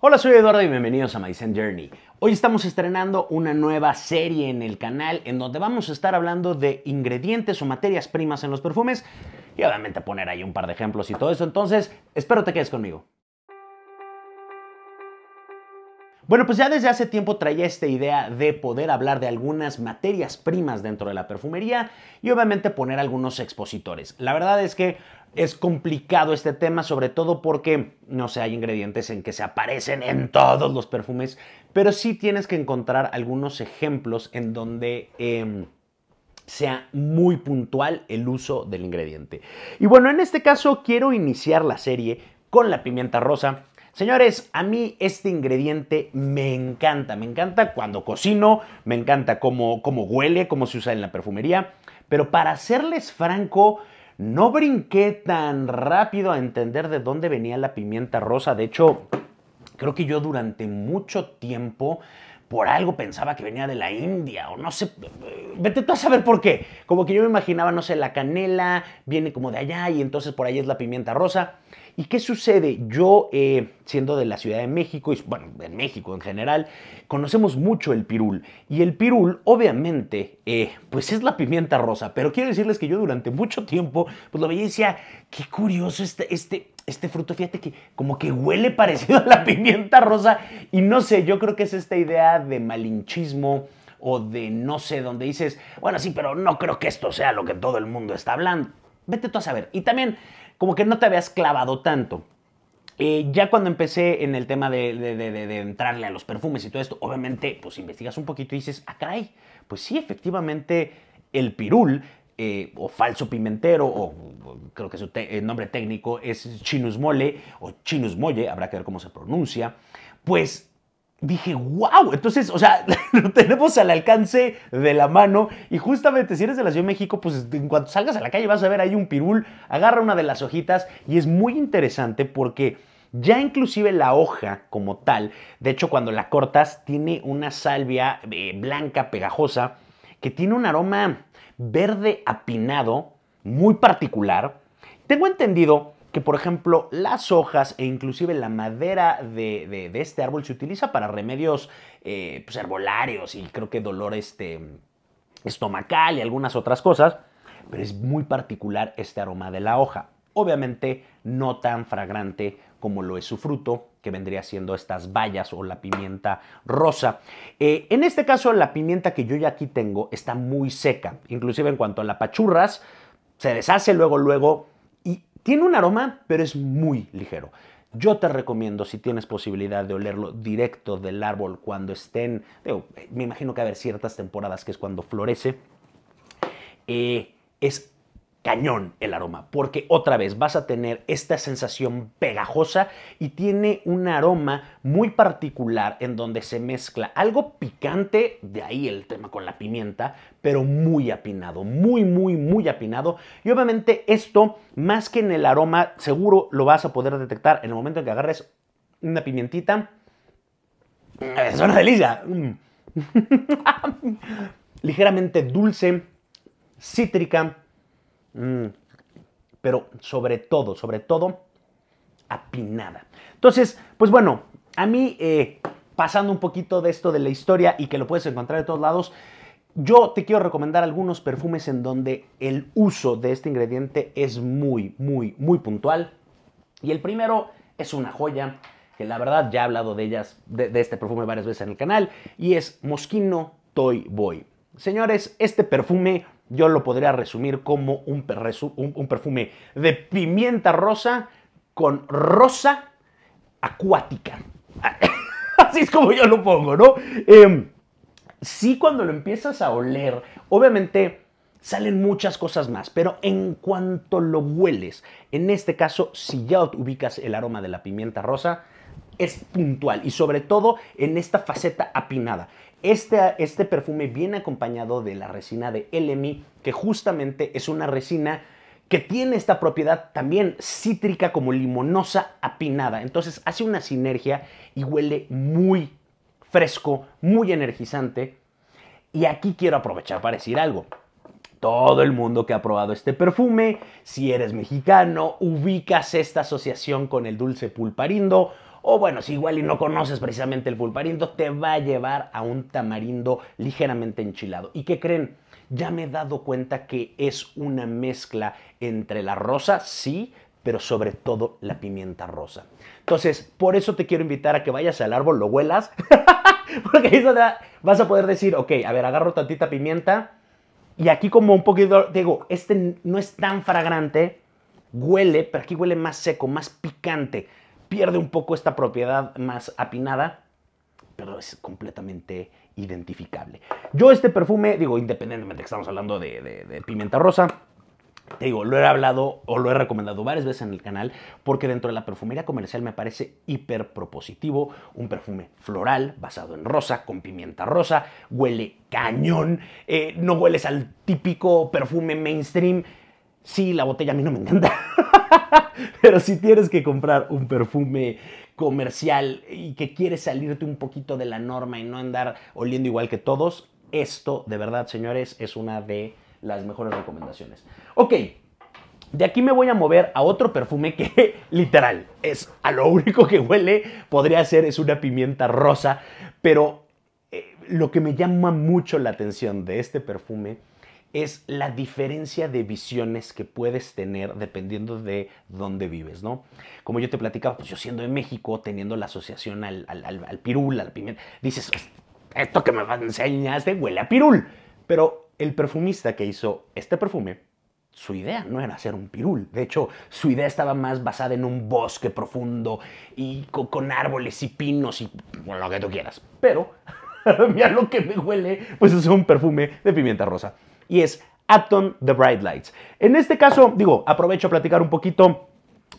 Hola, soy Eduardo y bienvenidos a My Zen Journey. Hoy estamos estrenando una nueva serie en el canal en donde vamos a estar hablando de ingredientes o materias primas en los perfumes y obviamente poner ahí un par de ejemplos y todo eso. Entonces, espero te quedes conmigo. Bueno, pues ya desde hace tiempo traía esta idea de poder hablar de algunas materias primas dentro de la perfumería y obviamente poner algunos expositores. La verdad es que es complicado este tema, sobre todo porque, no sé, hay ingredientes en que se aparecen en todos los perfumes, pero sí tienes que encontrar algunos ejemplos en donde... Em, sea muy puntual el uso del ingrediente. Y bueno, en este caso quiero iniciar la serie con la pimienta rosa. Señores, a mí este ingrediente me encanta, me encanta cuando cocino, me encanta cómo, cómo huele, cómo se usa en la perfumería, pero para serles franco, no brinqué tan rápido a entender de dónde venía la pimienta rosa. De hecho, creo que yo durante mucho tiempo por algo pensaba que venía de la India o no sé, vete tú a saber por qué. Como que yo me imaginaba, no sé, la canela viene como de allá y entonces por ahí es la pimienta rosa. ¿Y qué sucede? Yo, eh, siendo de la Ciudad de México, y bueno, en México en general, conocemos mucho el pirul. Y el pirul, obviamente, eh, pues es la pimienta rosa. Pero quiero decirles que yo durante mucho tiempo, pues lo veía y decía, qué curioso este, este, este fruto, fíjate que como que huele parecido a la pimienta rosa. Y no sé, yo creo que es esta idea de malinchismo o de no sé, donde dices, bueno, sí, pero no creo que esto sea lo que todo el mundo está hablando. Vete tú a saber. Y también como que no te habías clavado tanto. Eh, ya cuando empecé en el tema de, entrarle a los perfumes y todo esto, obviamente, pues investigas un poquito y dices, ah, caray, pues sí, efectivamente, el pirul eh, o falso pimentero, o, creo que su el nombre técnico es chinus mole o chinus molle, habrá que ver cómo se pronuncia, pues dije, wow, entonces, o sea, lo tenemos al alcance de la mano y justamente si eres de la Ciudad de México, pues en cuanto salgas a la calle vas a ver ahí un pirul, agarra una de las hojitas y es muy interesante porque ya inclusive la hoja como tal, de hecho cuando la cortas tiene una salvia eh, blanca pegajosa que tiene un aroma verde apinado muy particular. Tengo entendido que por ejemplo las hojas e inclusive la madera de, este árbol se utiliza para remedios eh, pues, herbolarios y creo que dolor este, estomacal y algunas otras cosas, pero es muy particular este aroma de la hoja. Obviamente no tan fragrante como lo es su fruto, que vendría siendo estas bayas o la pimienta rosa. Eh, en este caso, la pimienta que yo ya aquí tengo está muy seca, inclusive en cuanto a la pachurras, se deshace luego, luego tiene un aroma, pero es muy ligero. Yo te recomiendo, si tienes posibilidad de olerlo directo del árbol cuando estén, me imagino que a haber ciertas temporadas que es cuando florece, eh, es cañón el aroma, porque otra vez vas a tener esta sensación pegajosa y tiene un aroma muy particular en donde se mezcla algo picante, de ahí el tema con la pimienta, pero muy apinado, muy, muy, muy apinado. Y obviamente esto, más que en el aroma, seguro lo vas a poder detectar en el momento en que agarres una pimientita. Es una delicia. Ligeramente dulce, cítrica. Pero sobre todo, sobre todo, apinada. Entonces, pues bueno, a mí, eh, pasando un poquito de esto de la historia y que lo puedes encontrar de todos lados, yo te quiero recomendar algunos perfumes en donde el uso de este ingrediente es muy, muy, muy puntual. Y el primero es una joya, que la verdad ya he hablado de ellas, de, de este perfume varias veces en el canal, y es Moschino Toy Boy. Señores, este perfume yo lo podría resumir como un, perfume de pimienta rosa con rosa acuática. Así es como yo lo pongo, ¿no? Eh, sí, cuando lo empiezas a oler, obviamente salen muchas cosas más, pero en cuanto lo hueles, en este caso, si ya ubicas el aroma de la pimienta rosa, es puntual y sobre todo en esta faceta apinada. Este, este perfume viene acompañado de la resina de LMI, que justamente es una resina que tiene esta propiedad también cítrica como limonosa apinada. Entonces hace una sinergia y huele muy fresco, muy energizante. Y aquí quiero aprovechar para decir algo. Todo el mundo que ha probado este perfume, si eres mexicano, ubicas esta asociación con el dulce pulparindo O bueno, si igual y no conoces precisamente el pulparindo, te va a llevar a un tamarindo ligeramente enchilado. ¿Y qué creen? Ya me he dado cuenta que es una mezcla entre la rosa, sí, pero sobre todo la pimienta rosa. Entonces, por eso te quiero invitar a que vayas al árbol, lo huelas, porque ahí vas a poder decir, ok, a ver, agarro tantita pimienta y aquí como un poquito, digo, este no es tan fragrante, huele, pero aquí huele más seco, más picante, pierde un poco esta propiedad más apinada, pero es completamente identificable. Yo este perfume, digo, independientemente que estamos hablando de, pimienta rosa, te digo, lo he hablado o lo he recomendado varias veces en el canal porque dentro de la perfumería comercial me parece hiper propositivo. Un perfume floral basado en rosa, con pimienta rosa, huele cañón, eh, no hueles al típico perfume mainstream. Sí, la botella a mí no me encanta. Pero si tienes que comprar un perfume comercial y que quieres salirte un poquito de la norma y no andar oliendo igual que todos, esto de verdad, señores, es una de las mejores recomendaciones. Ok, de aquí me voy a mover a otro perfume que literal es a lo único que huele, podría ser es una pimienta rosa, pero eh, lo que me llama mucho la atención de este perfume es la diferencia de visiones que puedes tener dependiendo de dónde vives, ¿no? Como yo te platicaba, pues yo siendo de México, teniendo la asociación al, al, al pirul, a la pimienta, dices, esto que me enseñaste huele a pirul, pero el perfumista que hizo este perfume, su idea no era hacer un pirul. De hecho, su idea estaba más basada en un bosque profundo y con, árboles y pinos y lo que tú quieras. Pero, mira lo que me huele, pues es un perfume de pimienta rosa. Y es Atom The Bright Lights. En este caso, digo, aprovecho a platicar un poquito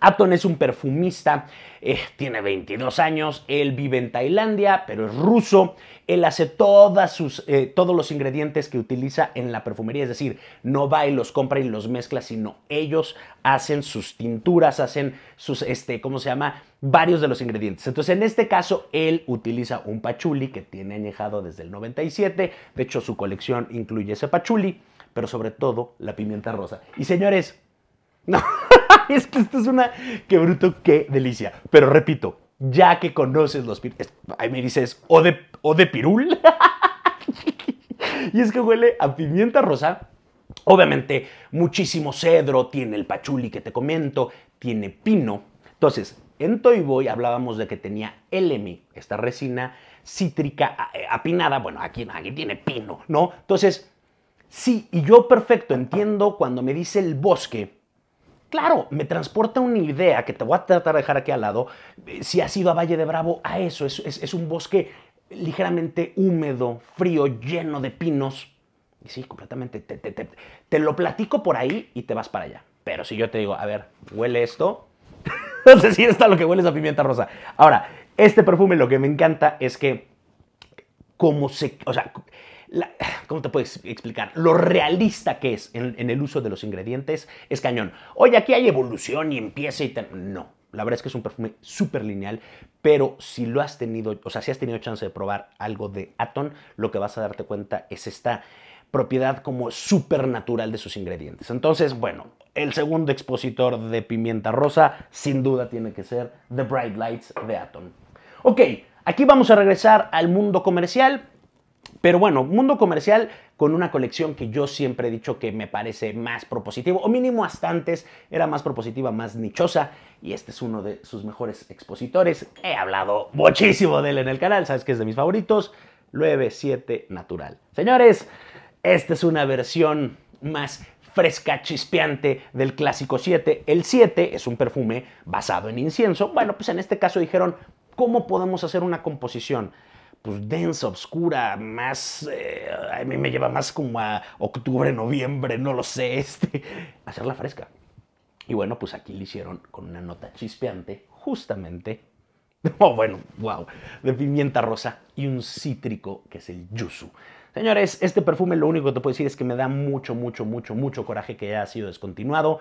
Aton es un perfumista, eh, tiene 22 años, él vive en Tailandia, pero es ruso. Él hace todas sus, eh, todos los ingredientes que utiliza en la perfumería, es decir, no va y los compra y los mezcla, sino ellos hacen sus tinturas, hacen sus, este, ¿cómo se llama? Varios de los ingredientes. Entonces, en este caso, él utiliza un pachuli que tiene añejado desde el 97. De hecho, su colección incluye ese pachuli, pero sobre todo la pimienta rosa. Y señores, no. es que esto es una... Qué bruto, qué delicia. Pero repito, ya que conoces los ahí me dices, o de, o de pirul. y es que huele a pimienta rosa. Obviamente, muchísimo cedro, tiene el pachuli que te comento, tiene pino. Entonces, en Toy Boy hablábamos de que tenía LMI, esta resina cítrica eh, apinada. Bueno, aquí, aquí tiene pino, ¿no? Entonces, sí, y yo perfecto entiendo cuando me dice el bosque, Claro, me transporta una idea que te voy a tratar de dejar aquí al lado. Eh, si has ido a Valle de Bravo, a eso. Es, un bosque ligeramente húmedo, frío, lleno de pinos. Y sí, completamente. Te, te, lo platico por ahí y te vas para allá. Pero si yo te digo, a ver, huele esto. no sé si está lo que huele esa pimienta rosa. Ahora, este perfume lo que me encanta es que, como se. O sea, ¿cómo te puedes explicar? Lo realista que es en, el uso de los ingredientes es cañón. Oye, aquí hay evolución y empieza y... No, la verdad es que es un perfume súper lineal, pero si lo has tenido, o sea, si has tenido chance de probar algo de Aton, lo que vas a darte cuenta es esta propiedad como súper natural de sus ingredientes. Entonces, bueno, el segundo expositor de pimienta rosa sin duda tiene que ser The Bright Lights de Aton. Ok, aquí vamos a regresar al mundo comercial. Pero bueno, mundo comercial con una colección que yo siempre he dicho que me parece más propositivo, o mínimo hasta antes era más propositiva, más nichosa, y este es uno de sus mejores expositores. He hablado muchísimo de él en el canal, sabes que es de mis favoritos, 97 Natural. Señores, esta es una versión más fresca, chispeante del clásico 7. El 7 es un perfume basado en incienso. Bueno, pues en este caso dijeron, ¿cómo podemos hacer una composición? Pues densa, oscura, más, eh, a mí me lleva más como a octubre, noviembre, no lo sé, este, hacerla fresca. Y bueno, pues aquí le hicieron con una nota chispeante, justamente, oh bueno, wow, de pimienta rosa y un cítrico que es el yuzu. Señores, este perfume lo único que te puedo decir es que me da mucho, mucho, mucho, mucho coraje que haya sido descontinuado.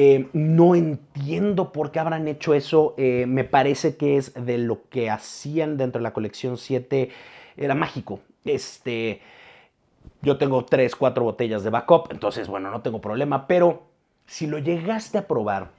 Eh, no entiendo por qué habrán hecho eso. Eh, me parece que es de lo que hacían dentro de la colección 7. Era mágico. Este, yo tengo 3, 4 botellas de backup, entonces, bueno, no tengo problema. Pero si lo llegaste a probar,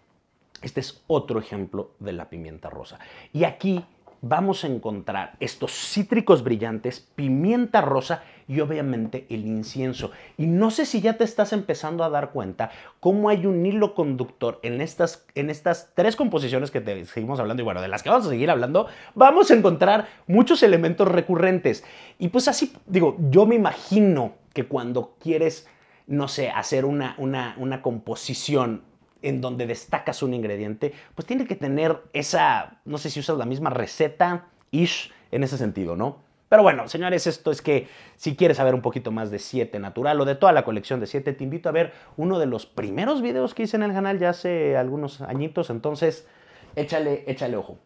Este es otro ejemplo de la pimienta rosa. Y aquí vamos a encontrar estos cítricos brillantes, pimienta rosa y obviamente el incienso. Y no sé si ya te estás empezando a dar cuenta cómo hay un hilo conductor en estas, en estas tres composiciones que te seguimos hablando y bueno, de las que vamos a seguir hablando, vamos a encontrar muchos elementos recurrentes. Y pues así, digo, yo me imagino que cuando quieres, no sé, hacer una, una, una composición en donde destacas un ingrediente, pues tiene que tener esa, no sé si usas la misma receta, ish, en ese sentido, ¿no? Pero bueno, señores, esto es que si quieres saber un poquito más de 7 Natural o de toda la colección de 7, te invito a ver uno de los primeros videos que hice en el canal ya hace algunos añitos, entonces échale, échale ojo.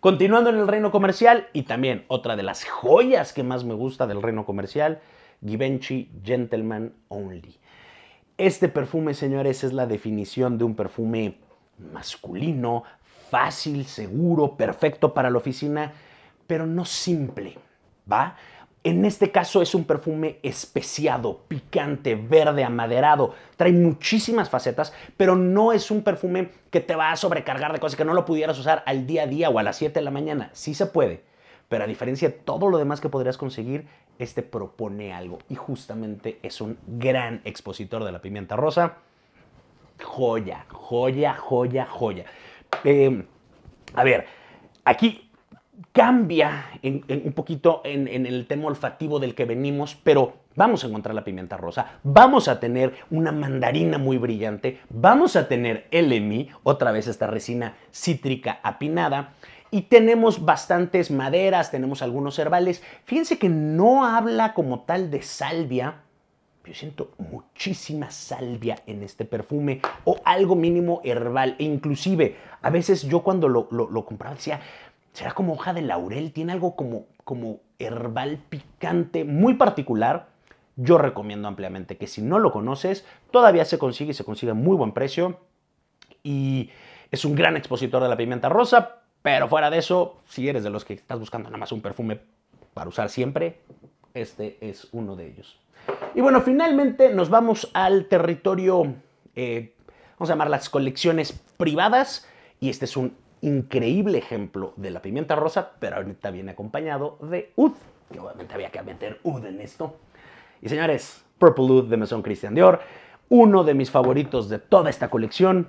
Continuando en el reino comercial y también otra de las joyas que más me gusta del reino comercial, Givenchy Gentleman Only. Este perfume, señores, es la definición de un perfume masculino, fácil, seguro, perfecto para la oficina, pero no simple, ¿va? En este caso es un perfume especiado, picante, verde, amaderado. Trae muchísimas facetas, pero no es un perfume que te va a sobrecargar de cosas que no lo pudieras usar al día a día o a las 7 de la mañana. Sí se puede, pero a diferencia de todo lo demás que podrías conseguir, este propone algo y justamente es un gran expositor de la pimienta rosa. Joya, joya, joya, joya. Eh, a ver, aquí cambia un poquito en, en, el tema olfativo del que venimos, pero vamos a encontrar la pimienta rosa, vamos a tener una mandarina muy brillante, vamos a tener el emi, otra vez esta resina cítrica apinada, y tenemos bastantes maderas, tenemos algunos herbales. Fíjense que no habla como tal de salvia. Yo siento muchísima salvia en este perfume o algo mínimo herbal. E inclusive, a veces yo cuando lo, lo, compraba decía, será como hoja de laurel, tiene algo como, como herbal picante muy particular. Yo recomiendo ampliamente que si no lo conoces, todavía se consigue y se consigue a muy buen precio. Y es un gran expositor de la pimienta rosa, pero fuera de eso, si eres de los que estás buscando nada más un perfume para usar siempre, este es uno de ellos. Y bueno, finalmente nos vamos al territorio, eh, vamos a llamar las colecciones privadas. Y este es un increíble ejemplo de la pimienta rosa, pero ahorita viene acompañado de Oud, que obviamente había que meter Oud en esto. Y señores, Purple Oud de Maison Christian Dior, uno de mis favoritos de toda esta colección.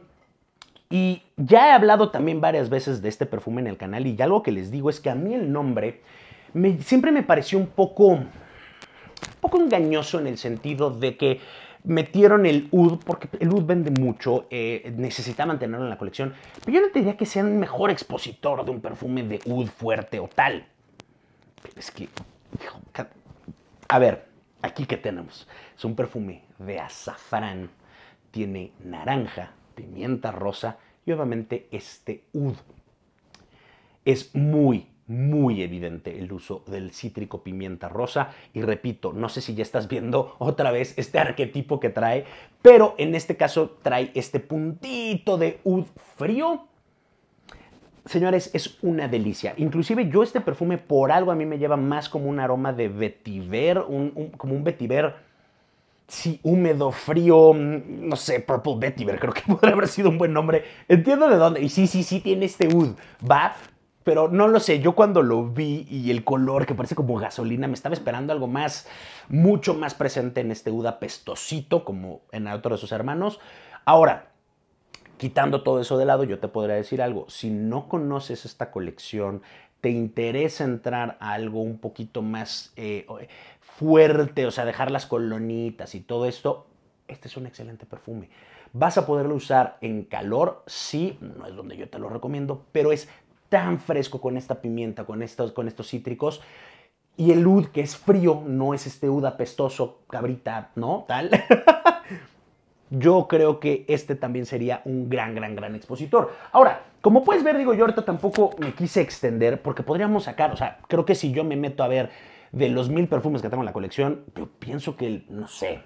Y ya he hablado también varias veces de este perfume en el canal y algo que les digo es que a mí el nombre siempre me pareció un poco, un poco engañoso en el sentido de que metieron el UD, porque el UD vende mucho, eh, necesitaban tenerlo en la colección, pero yo no diría que sea un mejor expositor de un perfume de UD fuerte o tal. Es que, a ver, aquí que tenemos, es un perfume de azafrán, tiene naranja, pimienta rosa y obviamente este ud. Es muy, muy evidente el uso del cítrico pimienta rosa y repito, no sé si ya estás viendo otra vez este arquetipo que trae, pero en este caso trae este puntito de ud frío. Señores, es una delicia. Inclusive yo este perfume por algo a mí me lleva más como un aroma de vetiver, como un vetiver sí, húmedo, frío, mm, no sé, Purple Vetiver, creo que podría haber sido un buen nombre. Entiendo de dónde. Y sí, sí, sí, tiene este ud, va. Pero no lo sé, yo cuando lo vi y el color que parece como gasolina, me estaba esperando algo más, mucho más presente en este ud apestosito, como en otro de sus hermanos. Ahora, quitando todo eso de lado, yo te podría decir algo. Si no conoces esta colección, te interesa entrar a algo un poquito más eh, fuerte, o sea, dejar las colonitas y todo esto, este es un excelente perfume. Vas a poderlo usar en calor, sí, no es donde yo te lo recomiendo, pero es tan fresco con esta pimienta, con estos, con estos cítricos. Y el ud, que es frío, no es este ud apestoso, cabrita, ¿no? Tal. yo creo que este también sería un gran, gran, gran expositor. Ahora, como puedes ver, digo, yo ahorita tampoco me quise extender porque podríamos sacar, o sea, creo que si yo me meto a ver de los mil perfumes que tengo en la colección, yo pienso que, no sé,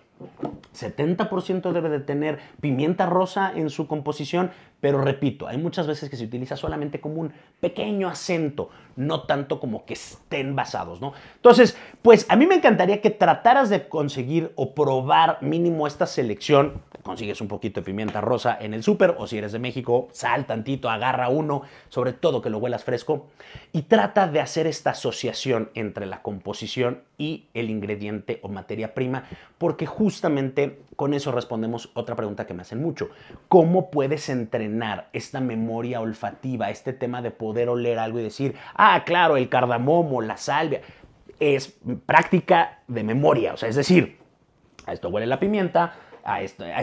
70% debe de tener pimienta rosa en su composición, pero repito, hay muchas veces que se utiliza solamente como un pequeño acento, no tanto como que estén basados, ¿no? Entonces, pues a mí me encantaría que trataras de conseguir o probar mínimo esta selección. Consigues un poquito de pimienta rosa en el súper o si eres de México, sal tantito, agarra uno, sobre todo que lo huelas fresco y trata de hacer esta asociación entre la composición y el ingrediente o materia prima, porque justamente con eso respondemos otra pregunta que me hacen mucho. ¿Cómo puedes entrenar esta memoria olfativa, este tema de poder oler algo y decir, ah, claro, el cardamomo, la salvia? Es práctica de memoria, o sea, es decir, a esto huele la pimienta, a, este,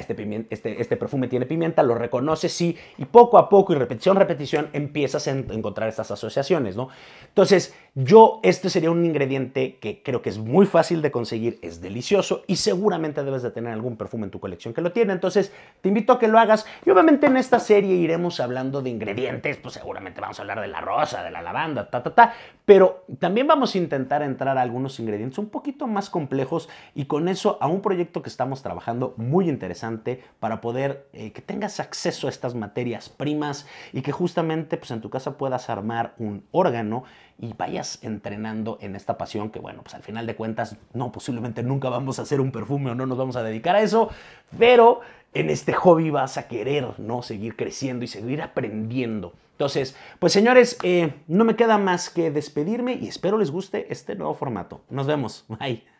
este, este, perfume tiene pimienta, lo reconoces, sí, y poco a poco y repetición, repetición, empiezas a encontrar estas asociaciones, ¿no? Entonces, yo, este sería un ingrediente que creo que es muy fácil de conseguir, es delicioso y seguramente debes de tener algún perfume en tu colección que lo tiene. Entonces, te invito a que lo hagas y obviamente en esta serie iremos hablando de ingredientes, pues seguramente vamos a hablar de la rosa, de la lavanda, ta, ta, ta, pero también vamos a intentar entrar a algunos ingredientes un poquito más complejos y con eso a un proyecto que estamos trabajando muy interesante para poder eh, que tengas acceso a estas materias primas y que justamente pues en tu casa puedas armar un órgano y vayas entrenando en esta pasión que, bueno, pues al final de cuentas, no, posiblemente nunca vamos a hacer un perfume o no nos vamos a dedicar a eso, pero en este hobby vas a querer, ¿no? Seguir creciendo y seguir aprendiendo. Entonces, pues señores, eh, no me queda más que despedirme y espero les guste este nuevo formato. Nos vemos. Bye.